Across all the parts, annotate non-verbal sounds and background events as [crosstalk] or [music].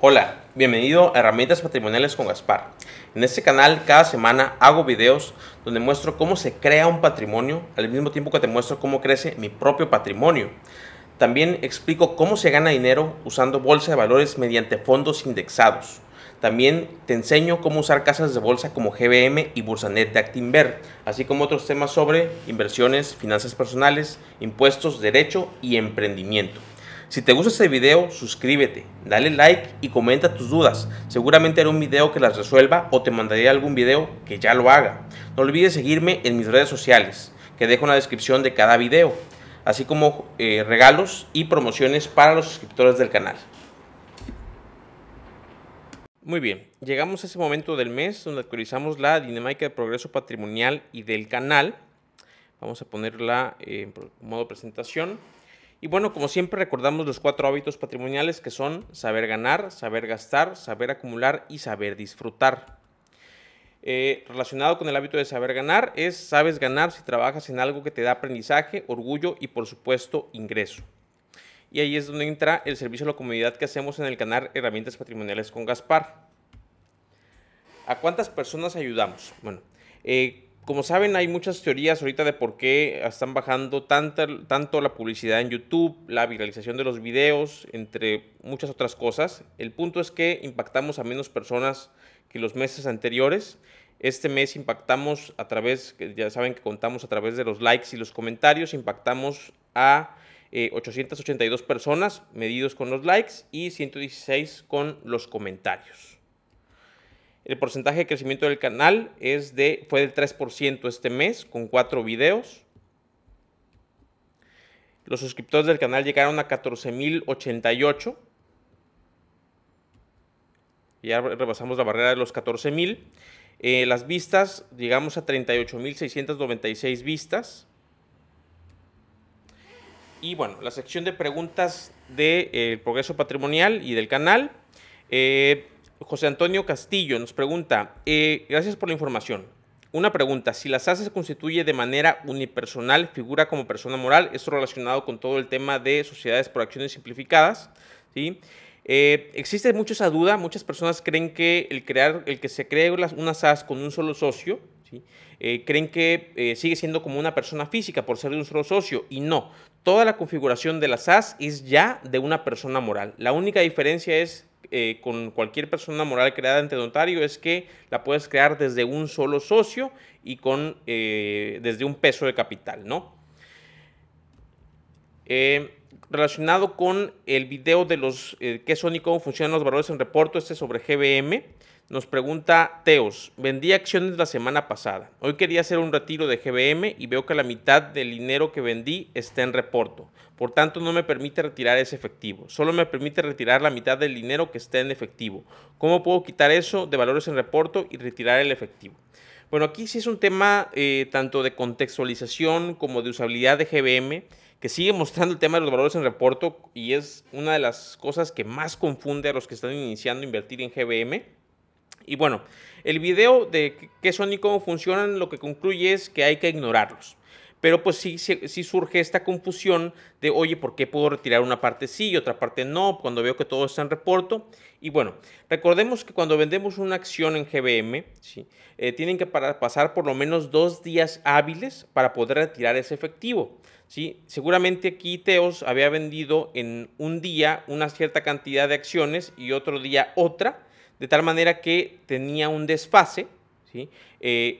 Hola, bienvenido a Herramientas Patrimoniales con Gaspar. En este canal cada semana hago videos donde muestro cómo se crea un patrimonio al mismo tiempo que te muestro cómo crece mi propio patrimonio. También explico cómo se gana dinero usando bolsa de valores mediante fondos indexados. También te enseño cómo usar casas de bolsa como GBM y Bursanet de Actinver, así como otros temas sobre inversiones, finanzas personales, impuestos, derecho y emprendimiento. Si te gusta este video, suscríbete, dale like y comenta tus dudas. Seguramente haré un video que las resuelva o te mandaré algún video que ya lo haga. No olvides seguirme en mis redes sociales, que dejo en la descripción de cada video, así como eh, regalos y promociones para los suscriptores del canal. Muy bien, llegamos a ese momento del mes donde actualizamos la dinámica de progreso patrimonial y del canal. Vamos a ponerla en modo presentación. Y bueno, como siempre recordamos los cuatro hábitos patrimoniales que son saber ganar, saber gastar, saber acumular y saber disfrutar. Eh, relacionado con el hábito de saber ganar es sabes ganar si trabajas en algo que te da aprendizaje, orgullo y por supuesto ingreso. Y ahí es donde entra el servicio a la comunidad que hacemos en el canal Herramientas Patrimoniales con Gaspar. ¿A cuántas personas ayudamos? Bueno, eh, como saben, hay muchas teorías ahorita de por qué están bajando tanto la publicidad en YouTube, la viralización de los videos, entre muchas otras cosas. El punto es que impactamos a menos personas que los meses anteriores. Este mes impactamos a través, ya saben que contamos a través de los likes y los comentarios, impactamos a 882 eh, personas medidos con los likes y 116 con los comentarios. El porcentaje de crecimiento del canal es de, fue del 3% este mes, con cuatro videos. Los suscriptores del canal llegaron a 14.088. Ya rebasamos la barrera de los 14.000. Eh, las vistas, llegamos a 38.696 vistas. Y bueno, la sección de preguntas del eh, progreso patrimonial y del canal. Eh, José Antonio Castillo nos pregunta, eh, gracias por la información. Una pregunta, si la SAS se constituye de manera unipersonal, figura como persona moral, esto relacionado con todo el tema de sociedades por acciones simplificadas, ¿sí? Eh, existe mucho esa duda, muchas personas creen que el, crear, el que se cree una SAS con un solo socio, Eh, creen que sigue siendo como una persona física por ser de un solo socio, y no, toda la configuración de la SAS es ya de una persona moral. La única diferencia es eh, con cualquier persona moral creada ante notario es que la puedes crear desde un solo socio y con, eh, desde un peso de capital, ¿no? Eh, relacionado con el video de los qué son y cómo funcionan los valores en reporto, este sobre GBM, nos pregunta Teos, vendí acciones la semana pasada. Hoy quería hacer un retiro de GBM y veo que la mitad del dinero que vendí está en reporto. Por tanto, no me permite retirar ese efectivo. Solo me permite retirar la mitad del dinero que está en efectivo. ¿Cómo puedo quitar eso de valores en reporto y retirar el efectivo? Bueno, aquí sí es un tema eh, tanto de contextualización como de usabilidad de GBM que sigue mostrando el tema de los valores en reporto y es una de las cosas que más confunde a los que están iniciando a invertir en GBM y bueno, el video de qué son y cómo funcionan lo que concluye es que hay que ignorarlos. Pero pues sí, sí, surge esta confusión de, oye, ¿por qué puedo retirar una parte sí y otra parte no? Cuando veo que todo está en reporto. Y bueno, recordemos que cuando vendemos una acción en GBM, ¿sí? Eh, tienen que pasar por lo menos dos días hábiles para poder retirar ese efectivo. ¿sí? Seguramente aquí Teos había vendido en un día una cierta cantidad de acciones y otro día otra de tal manera que tenía un desfase ¿sí? Eh,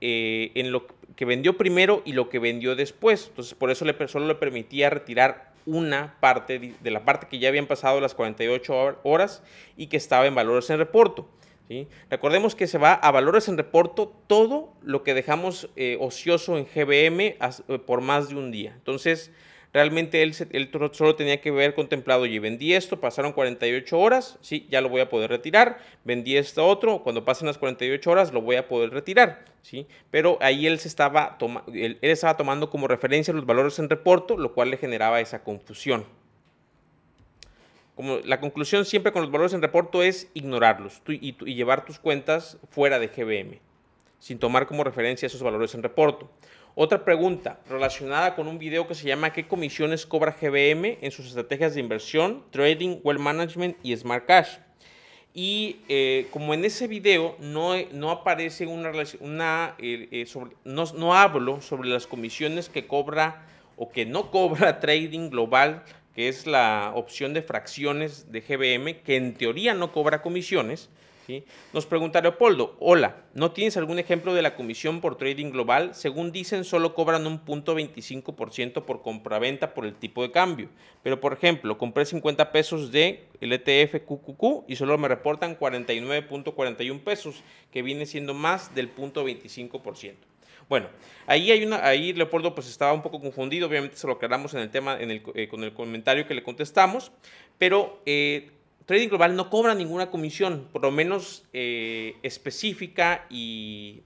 eh, en, lo que vendió primero y lo que vendió después. Entonces, por eso le, solo le permitía retirar una parte de la parte que ya habían pasado las 48 horas y que estaba en valores en reporto. ¿sí? Recordemos que se va a valores en reporto todo lo que dejamos eh, ocioso en GBM por más de un día. Entonces, Realmente él, solo tenía que ver contemplado, y vendí esto, pasaron 48 horas, sí, ya lo voy a poder retirar, vendí esto otro, cuando pasen las 48 horas lo voy a poder retirar, sí, pero ahí él, se estaba, él, estaba tomando como referencia los valores en reporto, lo cual le generaba esa confusión. Como la conclusión siempre con los valores en reporto es ignorarlos y, llevar tus cuentas fuera de GBM, sin tomar como referencia esos valores en reporto. Otra pregunta relacionada con un video que se llama ¿Qué comisiones cobra GBM en sus estrategias de inversión, trading, wealth management y smart cash? Y eh, como en ese video no, no aparece una, una eh, eh, sobre, no, no hablo sobre las comisiones que cobra o que no cobra [laughs] Trading Global, que es la opción de fracciones de GBM, que en teoría no cobra comisiones, nos pregunta Leopoldo, hola, ¿no tienes algún ejemplo de la comisión por trading global? Según dicen, solo cobran un punto 25% por compraventa por el tipo de cambio. Pero, por ejemplo, compré 50 pesos de el ETF QQQ y solo me reportan 49.41 pesos, que viene siendo más del punto 25%. Bueno, ahí hay una, ahí Leopoldo pues estaba un poco confundido, obviamente se lo aclaramos en el tema, en el, eh, con el comentario que le contestamos, pero eh, Trading Global no cobra ninguna comisión, por lo menos eh, específica y,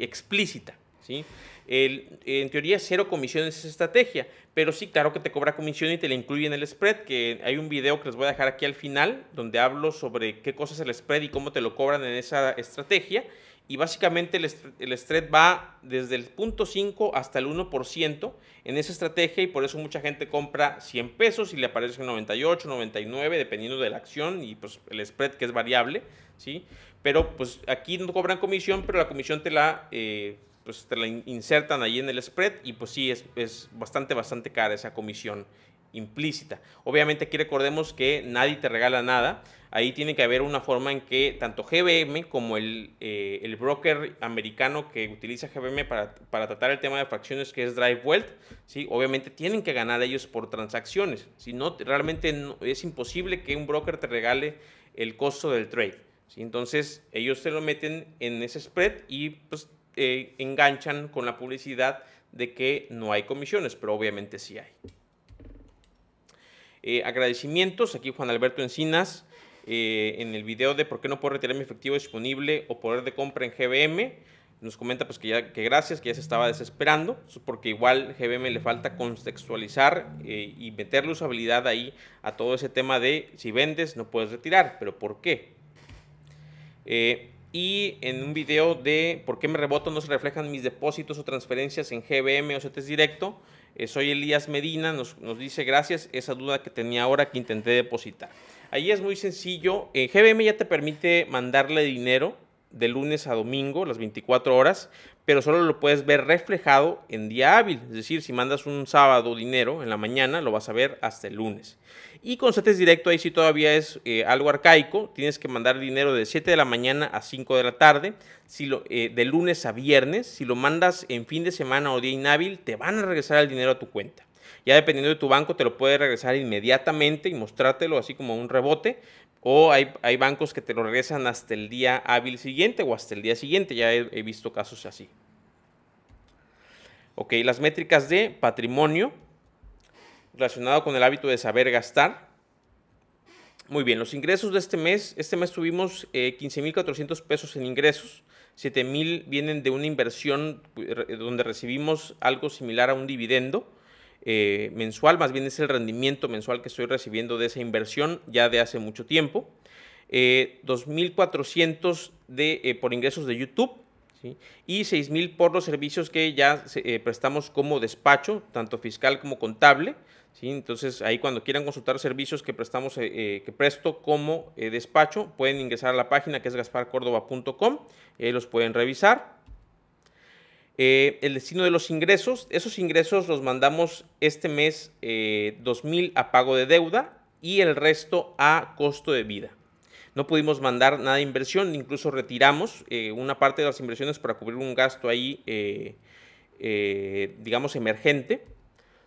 explícita. ¿sí? en teoría, cero comisiones esa estrategia, pero sí, claro que te cobra comisión y te la incluye en el spread, que hay un video que les voy a dejar aquí al final, donde hablo sobre qué cosa es el spread y cómo te lo cobran en esa estrategia y básicamente el, el va desde el punto 5 hasta el 1% en esa estrategia y por eso mucha gente compra 100 pesos y le aparece 98, 99 dependiendo de la acción y pues el spread que es variable, ¿sí? Pero pues aquí no cobran comisión, pero la comisión te la, eh, pues, te la insertan ahí en el spread y pues sí, es, es bastante, bastante cara esa comisión implícita. Obviamente aquí recordemos que nadie te regala nada. Ahí tiene que haber una forma en que tanto GBM como el, eh, el broker americano que utiliza GBM para, para, tratar el tema de fracciones que es Drive Wealth, ¿sí? obviamente tienen que ganar ellos por transacciones. Si no, realmente es imposible que un broker te regale el costo del trade. ¿sí? Entonces ellos te lo meten en ese spread y pues eh, enganchan con la publicidad de que no hay comisiones, pero obviamente sí hay. Eh, agradecimientos, aquí Juan Alberto Encinas, eh, en el video de por qué no puedo retirar mi efectivo disponible o poder de compra en GBM, nos comenta pues que, ya, que gracias, que ya se estaba desesperando, porque igual GBM le falta contextualizar eh, y meterle usabilidad ahí a todo ese tema de si vendes no puedes retirar, pero ¿por qué? y en un video de por qué me reboto no se reflejan mis depósitos o transferencias en GBM o CETES directo, eh, soy Elías Medina, nos, dice gracias, esa duda que tenía ahora que intenté depositar. Ahí es muy sencillo, eh, GBM ya te permite mandarle dinero de lunes a domingo, las 24 horas, pero solo lo puedes ver reflejado en día hábil. Es decir, si mandas un sábado dinero en la mañana, lo vas a ver hasta el lunes. Y con CETES Directo, ahí sí todavía es eh, algo arcaico. Tienes que mandar dinero de 7 de la mañana a 5 de la tarde, si lo, eh, de lunes a viernes. Si lo mandas en fin de semana o día inhábil, te van a regresar el dinero a tu cuenta. Ya dependiendo de tu banco, te lo puede regresar inmediatamente y mostrártelo así como un rebote. O hay, hay, bancos que te lo regresan hasta el día hábil siguiente o hasta el día siguiente. Ya he, visto casos así. Ok, las métricas de patrimonio relacionado con el hábito de saber gastar. Muy bien, los ingresos de este mes. Este mes tuvimos eh, 15.400 pesos en ingresos. 7.000 vienen de una inversión eh, donde recibimos algo similar a un dividendo. Eh, mensual, más bien es el rendimiento mensual que estoy recibiendo de esa inversión ya de hace mucho tiempo. 2.400 de, eh, por ingresos de YouTube ¿sí? y 6.000 por los servicios que ya prestamos como despacho, tanto fiscal como contable. Entonces ahí cuando quieran consultar servicios que prestamos, que presto como despacho, pueden ingresar a la página que es gasparcórdoba.com, los pueden revisar. Eh, el destino de los ingresos, esos ingresos los mandamos este mes eh, 2.000 a pago de deuda y el resto a costo de vida. No pudimos mandar nada de inversión, incluso retiramos eh, una parte de las inversiones para cubrir un gasto ahí, eh, digamos, emergente.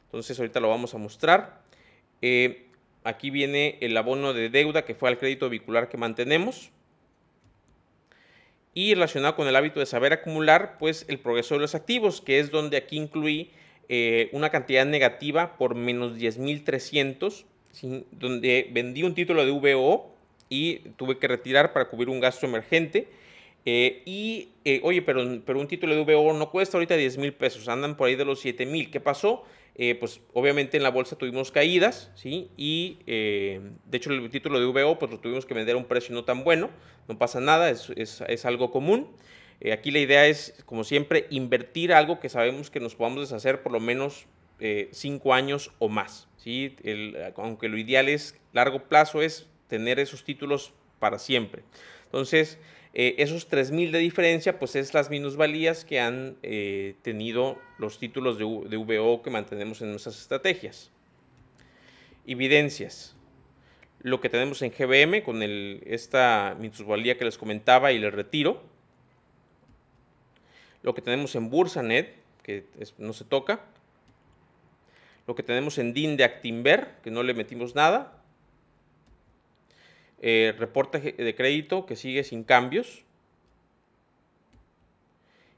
Entonces ahorita lo vamos a mostrar. aquí viene el abono de deuda que fue al crédito vehicular que mantenemos. Y relacionado con el hábito de saber acumular, pues el progreso de los activos, que es donde aquí incluí eh, una cantidad negativa por menos 10.300, donde vendí un título de VO y tuve que retirar para cubrir un gasto emergente. Eh, y, eh, oye, pero, pero un título de VO no cuesta ahorita 10 mil pesos, andan por ahí de los 7 mil. ¿Qué pasó? Eh, pues obviamente en la bolsa tuvimos caídas, ¿sí? Y eh, de hecho el título de VO pues lo tuvimos que vender a un precio no tan bueno, no pasa nada, es, es, algo común. Eh, aquí la idea es, como siempre, invertir algo que sabemos que nos podamos deshacer por lo menos cinco años o más. ¿sí? aunque lo ideal es largo plazo, es tener esos títulos para siempre. Entonces, eh, esos 3.000 de diferencia, pues es las minusvalías que han tenido los títulos de, de VO que mantenemos en nuestras estrategias. Evidencias lo que tenemos en GBM con esta minusvalía que les comentaba y el retiro. Lo que tenemos en Bursanet, que no se toca. Lo que tenemos en DIN de Actinver, que no le metimos nada. Eh, reporte de crédito que sigue sin cambios.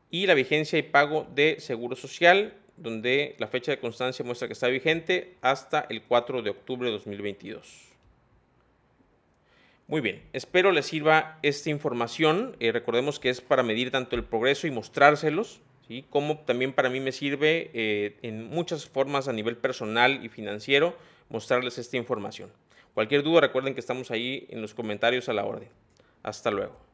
Y la vigencia y pago de Seguro Social, donde la fecha de constancia muestra que está vigente hasta el 4 de octubre de 2022. Muy bien, espero les sirva esta información. Eh, recordemos que es para medir tanto el progreso y mostrárselos, ¿sí? como también para mí me sirve eh, en muchas formas a nivel personal y financiero mostrarles esta información. Cualquier duda recuerden que estamos ahí en los comentarios a la orden. Hasta luego.